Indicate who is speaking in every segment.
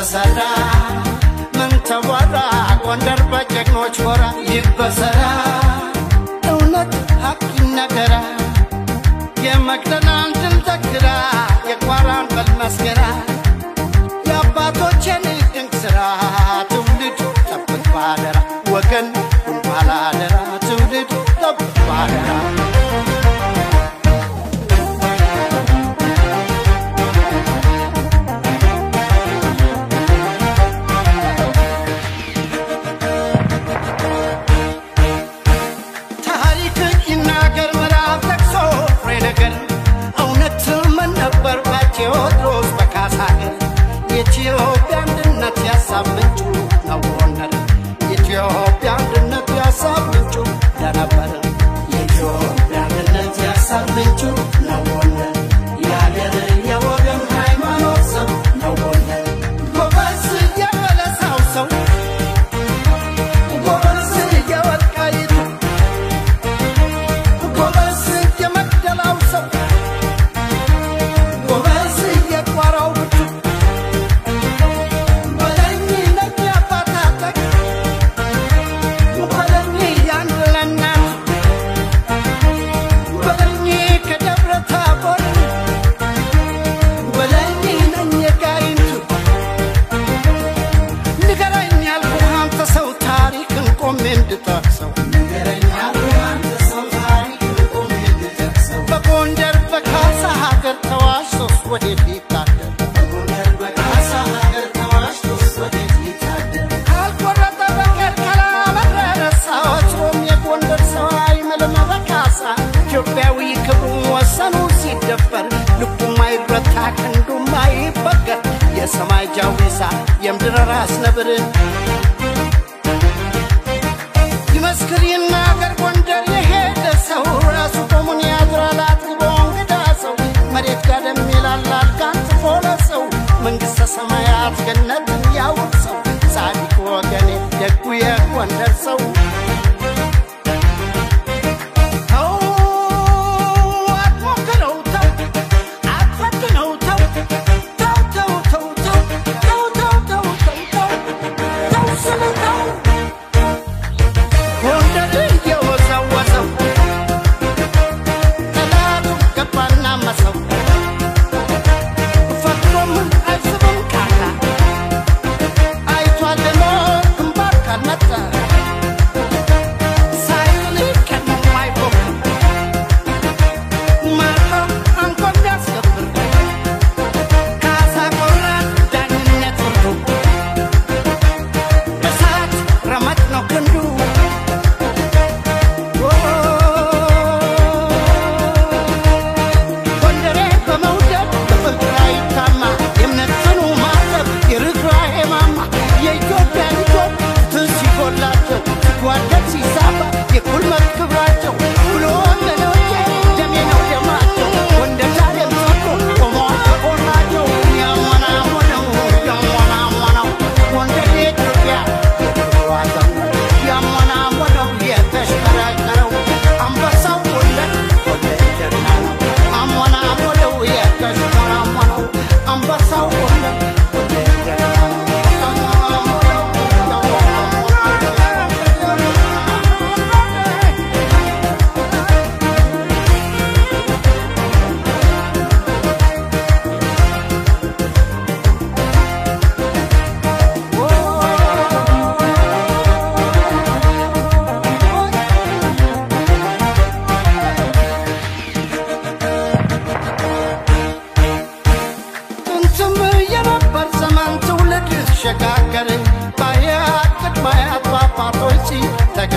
Speaker 1: ተሰራ። ምን ተወራ? ጎንደር በጀግኖች ኮራ ይበሰራ። እውነት ሀቅ ይነገራ። የመቅደላን ድል ዘክራ የቋራን በል መስገራ። የአባቶቼን ድንቅ ስራ ትውልድ ጠብቅ ባደራ። ወገን ባላደራ ትውልድ ጠብቅ ባደራ። San Bencho, la ወዴት የጎንደር ሰው አይምልም በካሳ ኢትዮጵያዊ ክብሩን ወሰኑ ሲደፈር ልቡም አይረታ ክንዱም አይበገር የሰማይ ጃዊሳ የምድር ራስ ነብር ይመስክር ይናገር ጎንደር የሄደ ሰው ራሱ ቆሙን ያድራል አጥግቦ እንግዳ ሰው መሬት ጋደም ይላላ Jannat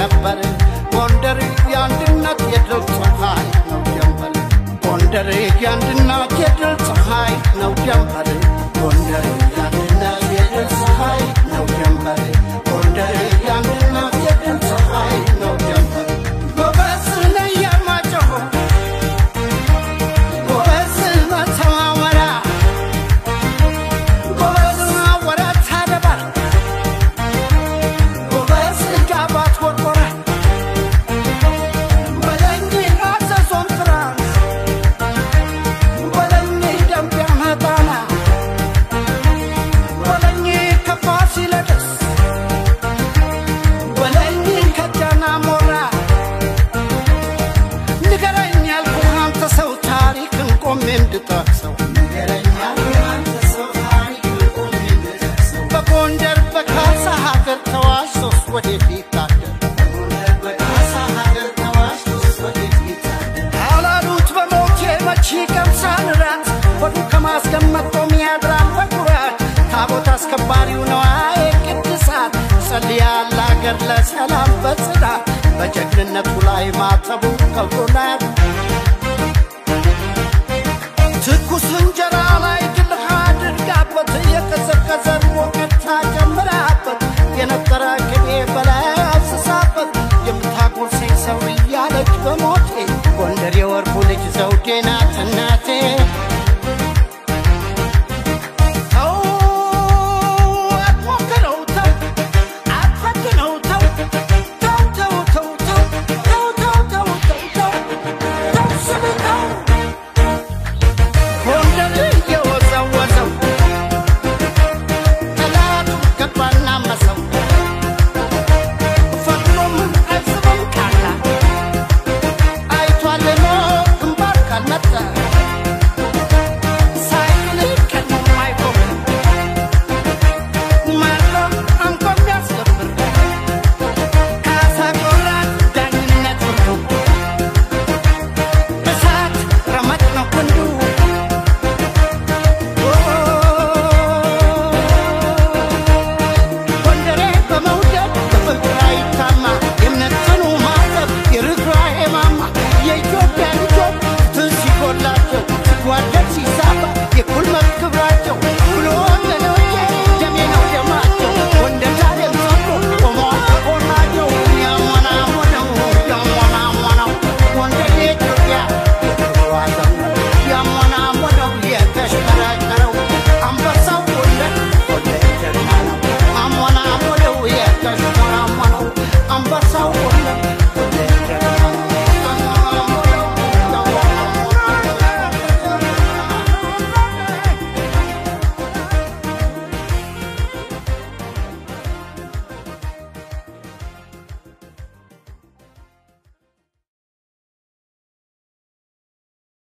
Speaker 1: ነበር። ጎንደር የአንድነት የድል ፀሐይ ነው ጀንበር ጎንደር የአንድነት የድል ፀሐይ ነው ጀንበር እንድጠቅሰው በጎንደር በካሳ ሀገር ተዋሽ ሶስት ወደፊት ታደር አላሉት በሞቴ አስከባሪው ነዋዬ ቅድሳት ጸልያል አገር ለሰላም በጽናት በጀግንነቱ ላይ ማተቡ ከብሮናል